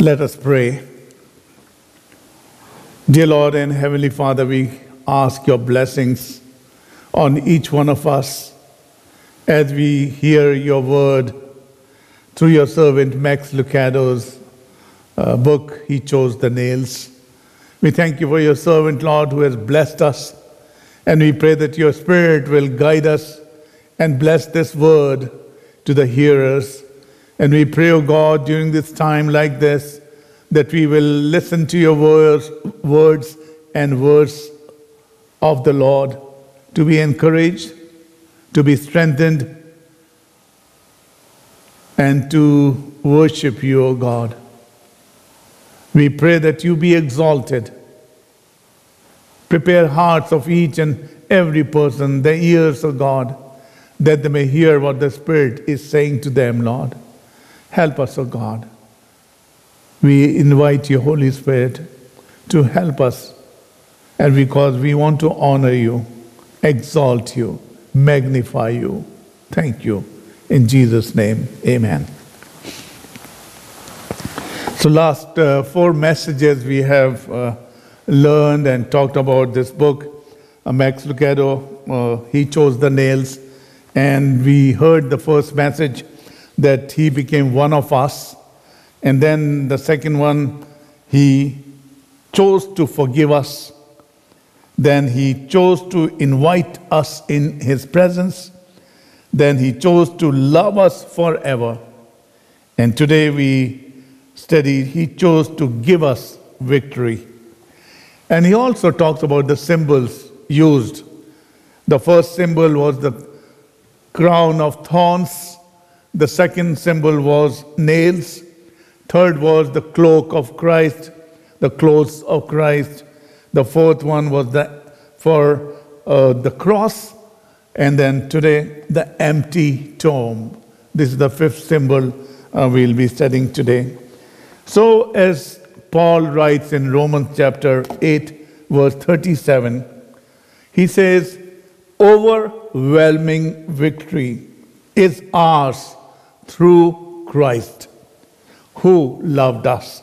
Let us pray. Dear Lord and Heavenly Father, we ask your blessings on each one of us as we hear your word through your servant Max Lucado's uh, book, He Chose the Nails. We thank you for your servant, Lord, who has blessed us. And we pray that your Spirit will guide us and bless this word to the hearers. And we pray, O God, during this time like this, that we will listen to your words, words and words of the Lord, to be encouraged, to be strengthened, and to worship you, O God. We pray that you be exalted. Prepare hearts of each and every person, the ears of God, that they may hear what the Spirit is saying to them, Lord. Help us, O God. We invite you, Holy Spirit, to help us, and because we want to honor you, exalt you, magnify you. Thank you. In Jesus' name, amen. So, last uh, four messages we have uh, learned and talked about this book. Uh, Max Lucado, uh, he chose the nails, and we heard the first message that he became one of us. And then the second one, he chose to forgive us. Then he chose to invite us in his presence. Then he chose to love us forever. And today we study, he chose to give us victory. And he also talks about the symbols used. The first symbol was the crown of thorns. The second symbol was nails. Third was the cloak of Christ, the clothes of Christ. The fourth one was the, for uh, the cross. And then today, the empty tomb. This is the fifth symbol uh, we'll be studying today. So, as Paul writes in Romans chapter 8, verse 37, he says, Overwhelming victory is ours through Christ who loved us.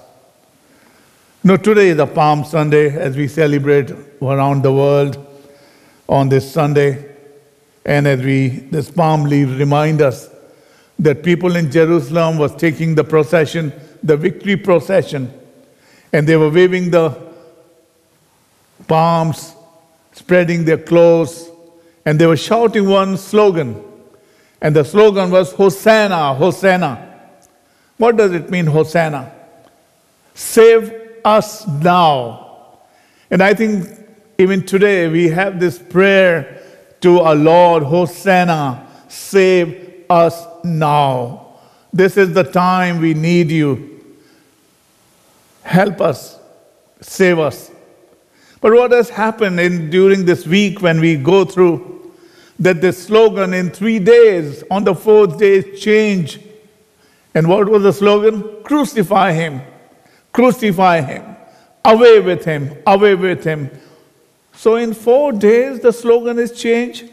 Now, today is a Palm Sunday as we celebrate around the world on this Sunday. And as we, this palm leaves remind us that people in Jerusalem was taking the procession, the victory procession, and they were waving the palms, spreading their clothes, and they were shouting one slogan. And the slogan was Hosanna, Hosanna. What does it mean, Hosanna? Save us now. And I think even today we have this prayer to our Lord, Hosanna, save us now. This is the time we need you. Help us, save us. But what has happened in, during this week when we go through that the slogan in three days, on the fourth day, change and what was the slogan? Crucify him, crucify him, away with him, away with him. So in four days, the slogan is changed.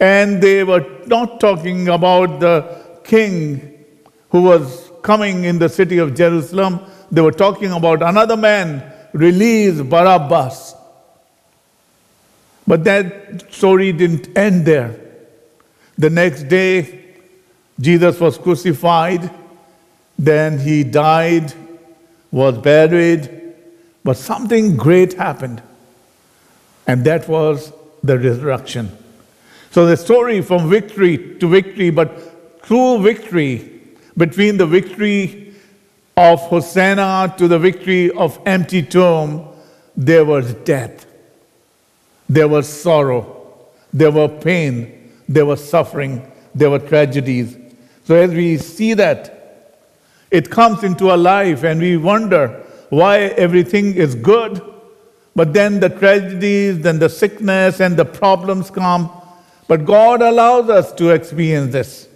And they were not talking about the king who was coming in the city of Jerusalem. They were talking about another man, release Barabbas. But that story didn't end there. The next day, Jesus was crucified then he died, was buried, but something great happened. And that was the resurrection. So the story from victory to victory, but through victory, between the victory of Hosanna to the victory of empty tomb, there was death, there was sorrow, there was pain, there was suffering, there were tragedies. So as we see that, it comes into our life and we wonder why everything is good, but then the tragedies, then the sickness and the problems come. But God allows us to experience this.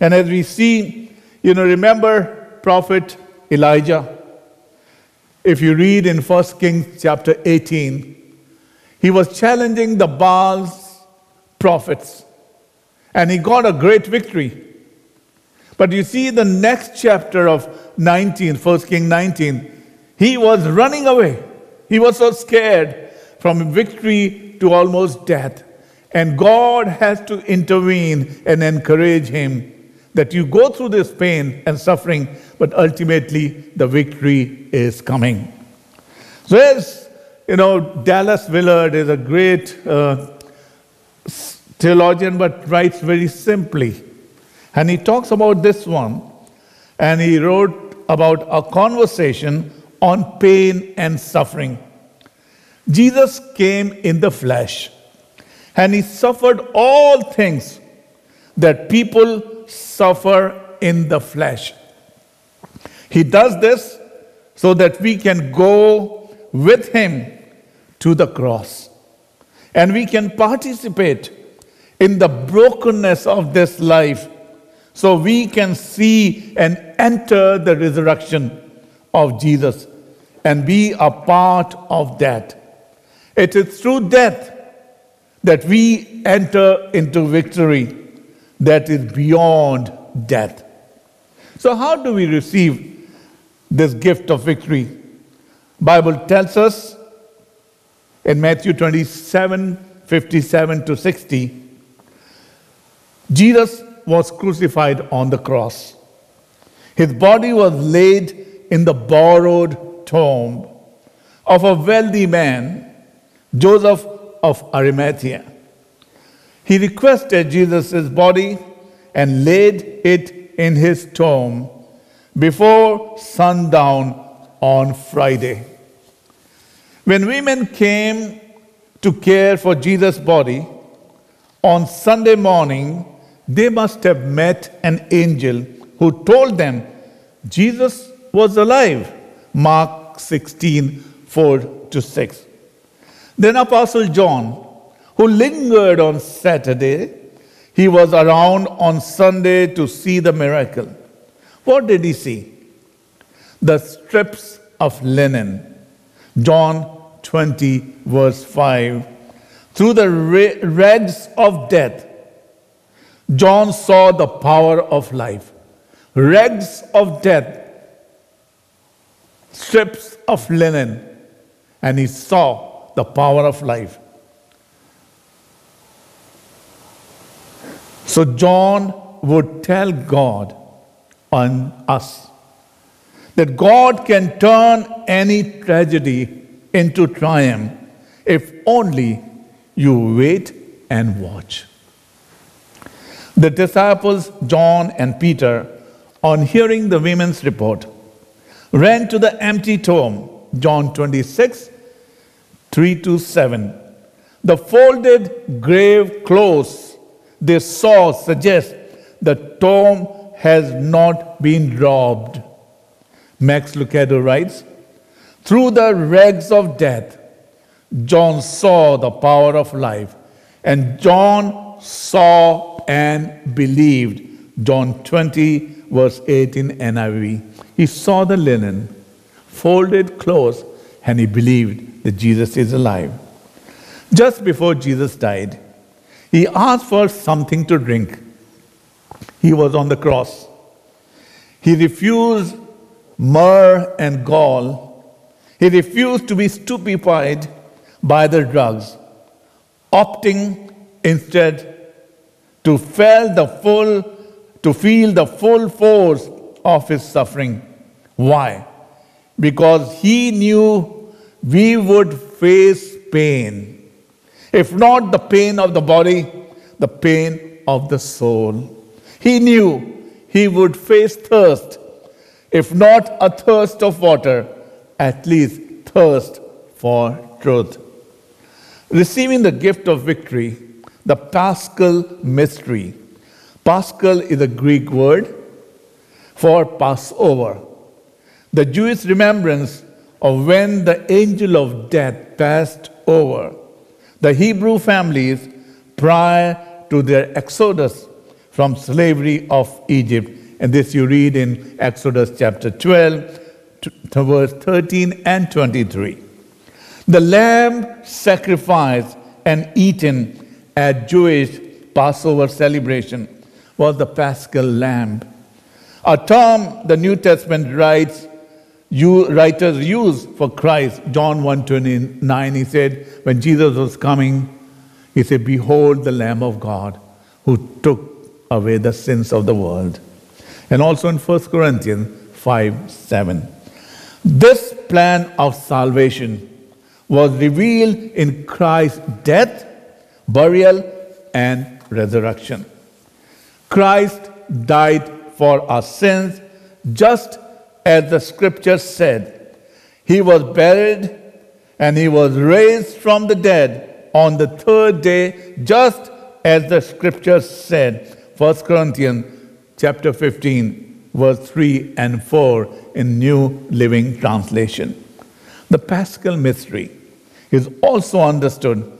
And as we see, you know, remember prophet Elijah. If you read in 1 Kings chapter 18, he was challenging the Baal's prophets, and he got a great victory. But you see, the next chapter of 19, 1 King 19, he was running away. He was so scared from victory to almost death. And God has to intervene and encourage him that you go through this pain and suffering, but ultimately the victory is coming. So, as you know, Dallas Willard is a great uh, theologian, but writes very simply. And he talks about this one, and he wrote about a conversation on pain and suffering. Jesus came in the flesh, and he suffered all things that people suffer in the flesh. He does this so that we can go with him to the cross and we can participate in the brokenness of this life so we can see and enter the resurrection of Jesus and be a part of that. It is through death that we enter into victory that is beyond death. So how do we receive this gift of victory? Bible tells us in Matthew 27, 57 to 60, Jesus was crucified on the cross. His body was laid in the borrowed tomb of a wealthy man, Joseph of Arimathea. He requested Jesus' body and laid it in his tomb before sundown on Friday. When women came to care for Jesus' body on Sunday morning, they must have met an angel who told them Jesus was alive. Mark 16 4 to 6. Then Apostle John, who lingered on Saturday, he was around on Sunday to see the miracle. What did he see? The strips of linen. John 20, verse 5. Through the rags of death, John saw the power of life. Rags of death, strips of linen, and he saw the power of life. So John would tell God on us that God can turn any tragedy into triumph if only you wait and watch. The disciples, John and Peter, on hearing the women's report, ran to the empty tomb, John 26, 3 to 7. The folded grave clothes they saw suggest the tomb has not been robbed. Max Lucado writes Through the rags of death, John saw the power of life, and John saw and believed. John 20, verse 18 NIV. He saw the linen, folded clothes, and he believed that Jesus is alive. Just before Jesus died, he asked for something to drink. He was on the cross. He refused myrrh and gall. He refused to be stupefied by the drugs, opting instead to feel the full to feel the full force of his suffering. Why? Because he knew we would face pain. If not the pain of the body, the pain of the soul. He knew he would face thirst, if not a thirst of water, at least thirst for truth. Receiving the gift of victory, the paschal mystery. Paschal is a Greek word for Passover. The Jewish remembrance of when the angel of death passed over the Hebrew families prior to their exodus from slavery of Egypt. And this you read in Exodus chapter 12, to verse 13 and 23. The lamb sacrificed and eaten at Jewish Passover celebration was the paschal lamb. a term the New Testament writes, you, writers use for Christ. John 1.29, he said, when Jesus was coming, he said, Behold the Lamb of God who took away the sins of the world. And also in 1 Corinthians 5 7. This plan of salvation was revealed in Christ's death, burial, and resurrection. Christ died for our sins, just as the scripture said. He was buried and he was raised from the dead on the third day, just as the scripture said. 1 Corinthians chapter 15, verse 3 and 4 in New Living Translation. The Paschal mystery is also understood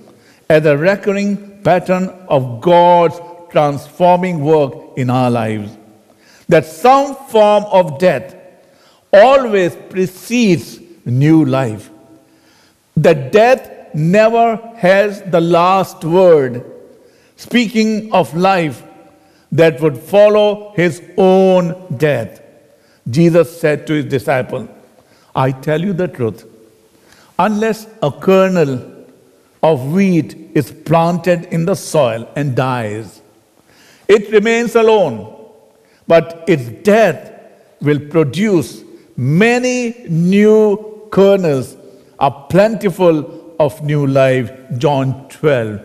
as a recurring pattern of God's transforming work in our lives. That some form of death always precedes new life. That death never has the last word. Speaking of life that would follow his own death, Jesus said to his disciple, I tell you the truth, unless a kernel of wheat is planted in the soil and dies, it remains alone, but its death will produce many new kernels, are plentiful of new life. John 12,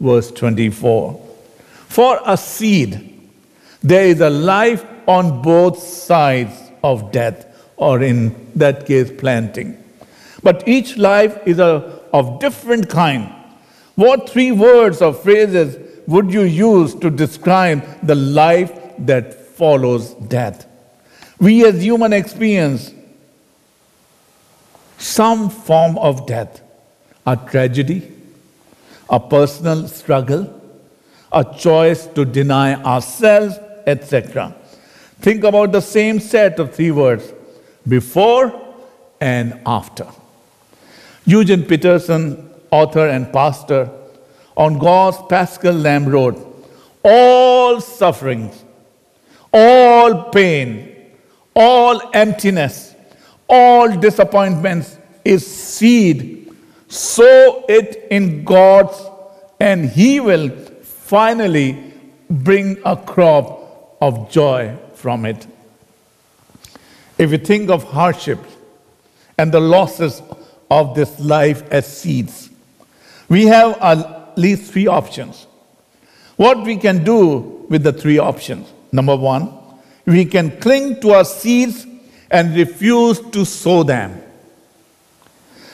verse 24. For a seed, there is a life on both sides of death, or in that case, planting. But each life is a, of different kind. What three words or phrases would you use to describe the life that follows death? We as human experience some form of death, a tragedy, a personal struggle, a choice to deny ourselves, etc. Think about the same set of three words before and after. Eugene Peterson, author and pastor, on God's Paschal Lamb wrote, All sufferings, all pain, all emptiness, all disappointments is seed. Sow it in God's, and He will finally bring a crop of joy from it. If you think of hardships and the losses of this life as seeds, we have at least three options. What we can do with the three options? Number one, we can cling to our seeds and refuse to sow them.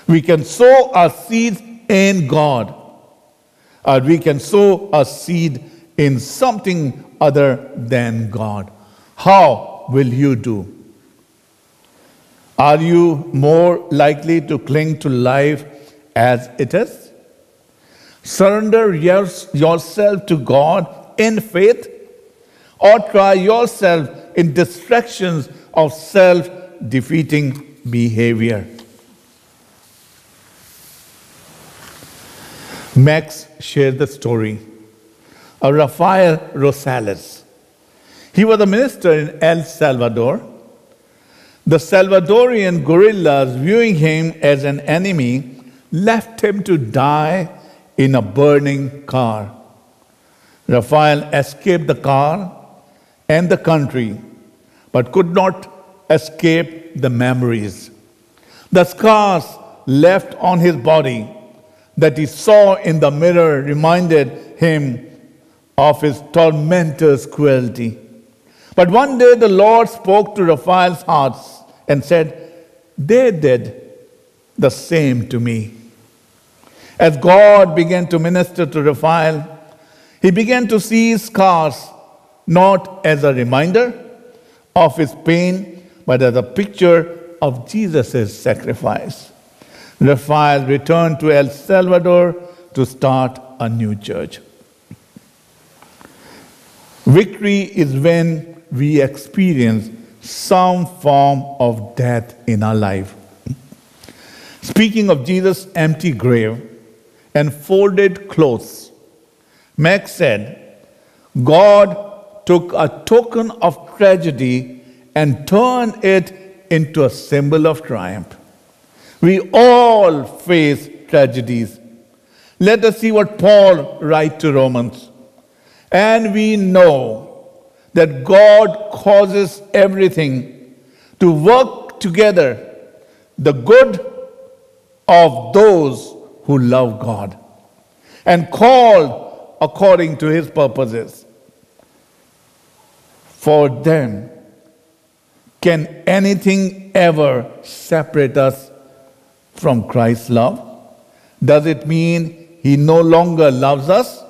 We can sow our seeds in God, or we can sow a seed in something other than God. How will you do? Are you more likely to cling to life as it is? Surrender yourself to God in faith, or try yourself in distractions of self defeating behavior. Max shared the story of Rafael Rosales. He was a minister in El Salvador. The Salvadorian guerrillas, viewing him as an enemy, left him to die in a burning car. Rafael escaped the car and the country but could not escape the memories. The scars left on his body that he saw in the mirror reminded him of his tormentor's cruelty. But one day the Lord spoke to Rafael's heart and said, They did the same to me. As God began to minister to Rafael, he began to see scars not as a reminder of his pain, but as a picture of Jesus' sacrifice. Raphael returned to El Salvador to start a new church. Victory is when we experience some form of death in our life. Speaking of Jesus' empty grave and folded clothes, Max said, God took a token of tragedy and turned it into a symbol of triumph. We all face tragedies. Let us see what Paul writes to Romans. And we know that God causes everything to work together, the good of those who love God and called according to his purposes. For them, can anything ever separate us from Christ's love? Does it mean he no longer loves us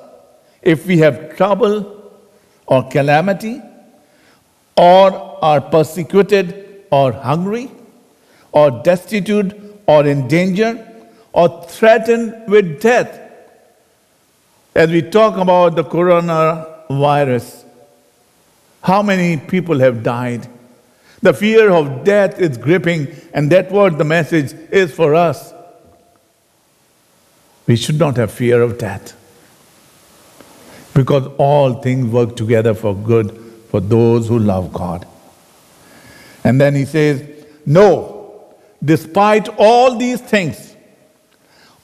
if we have trouble or calamity, or are persecuted or hungry, or destitute or in danger, or threatened with death? As we talk about the coronavirus, how many people have died? The fear of death is gripping, and that's what the message is for us. We should not have fear of death because all things work together for good for those who love God. And then he says, No, despite all these things,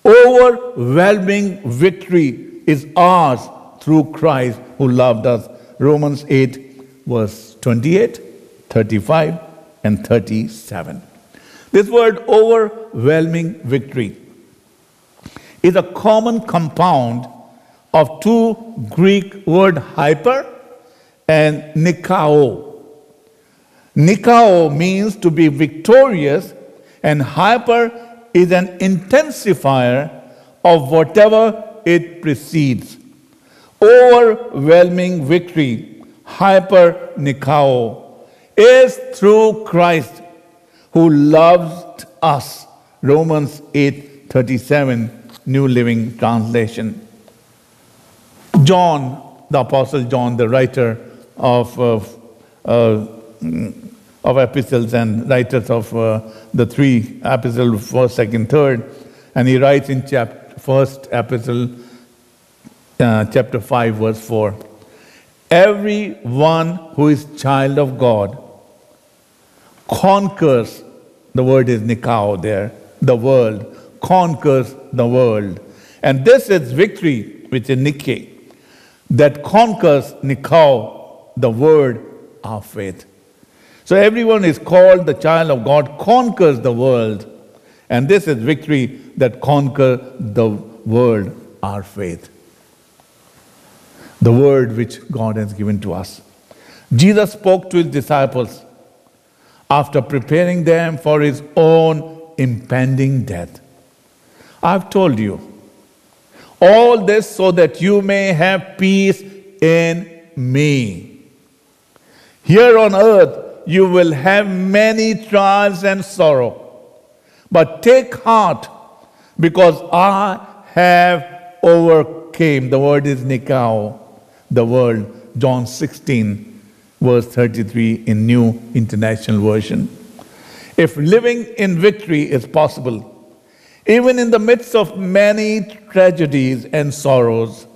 overwhelming victory is ours through Christ who loved us. Romans 8, verse 28, 35, and 37. This word overwhelming victory is a common compound of two Greek word hyper and nikao. Nikao means to be victorious and hyper is an intensifier of whatever it precedes. Overwhelming victory, hyper nikao, is through Christ who loved us. Romans 8 37 New Living Translation. John, the Apostle John, the writer of, uh, uh, of epistles and writers of uh, the three epistles, first, second, third, and he writes in chapter, first epistle, uh, chapter 5, verse 4. Everyone who is child of God conquers, the word is nikao there, the world, conquers the world. And this is victory, which is Nike, that conquers Nikao, the word of faith. So everyone is called the child of God, conquers the world. And this is victory that conquer the world, our faith. The word which God has given to us. Jesus spoke to his disciples after preparing them for his own impending death. I've told you. All this so that you may have peace in me. Here on earth, you will have many trials and sorrow. But take heart, because I have overcame. The word is nikao, the word, John 16, verse 33 in New International Version. If living in victory is possible, even in the midst of many tragedies and sorrows,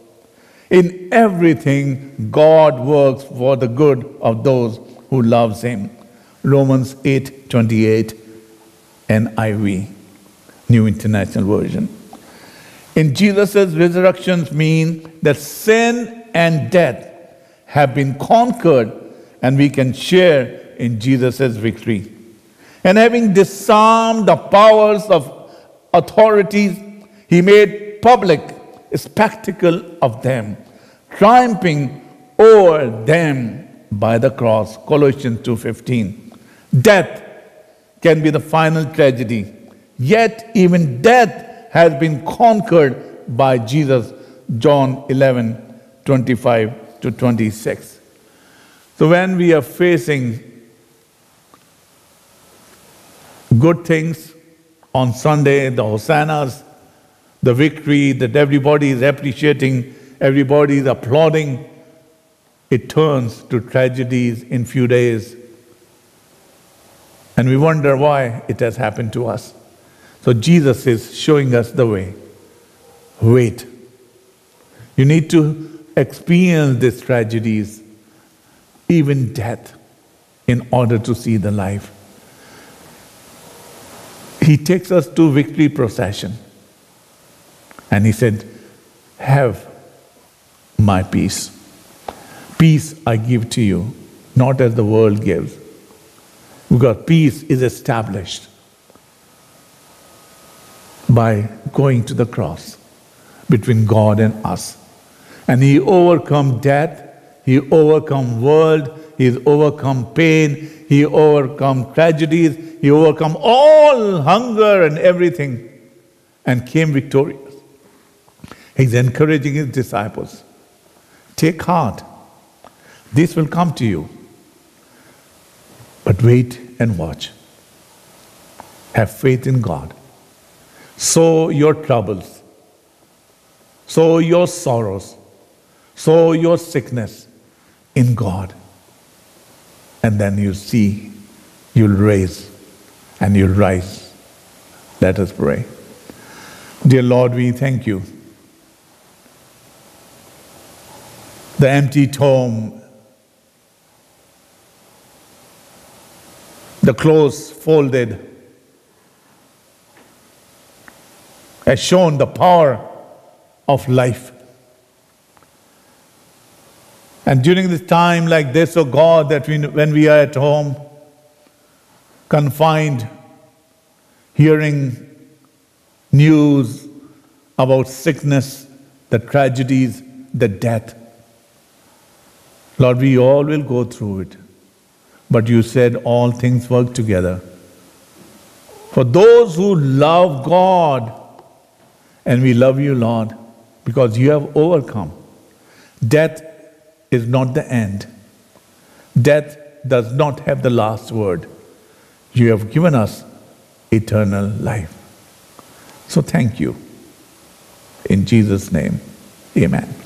in everything God works for the good of those who loves him. Romans 8:28 NIV, New International Version. In Jesus' resurrections mean that sin and death have been conquered and we can share in Jesus' victory. And having disarmed the powers of authorities, he made public spectacle of them, triumphing over them by the cross. Colossians 2:15. Death can be the final tragedy. Yet even death has been conquered by Jesus. John 11, 25 to 26. So when we are facing good things, on Sunday, the hosannas, the victory that everybody is appreciating, everybody is applauding, it turns to tragedies in few days. And we wonder why it has happened to us. So Jesus is showing us the way. Wait. You need to experience these tragedies, even death. in order to see the life. He takes us to victory procession. And he said, Have my peace. Peace I give to you, not as the world gives. Because peace is established by going to the cross between God and us. And he overcome death, he overcome world, he's overcome pain, he overcome tragedies, he overcome all hunger and everything and came victorious. He's encouraging his disciples. Take heart. This will come to you. But wait and watch. Have faith in God. Sow your troubles, sow your sorrows, sow your sickness in God. And then you see, you'll raise and you'll rise. Let us pray. Dear Lord, we thank you. The empty tomb, the clothes folded, has shown the power of life. And during this time like this, oh God, that we, when we are at home, confined, hearing news about sickness, the tragedies, the death, Lord, we all will go through it. But you said all things work together. For those who love God, and we love you, Lord, because you have overcome. Death is not the end. Death does not have the last word. You have given us eternal life. So thank you. In Jesus' name, amen.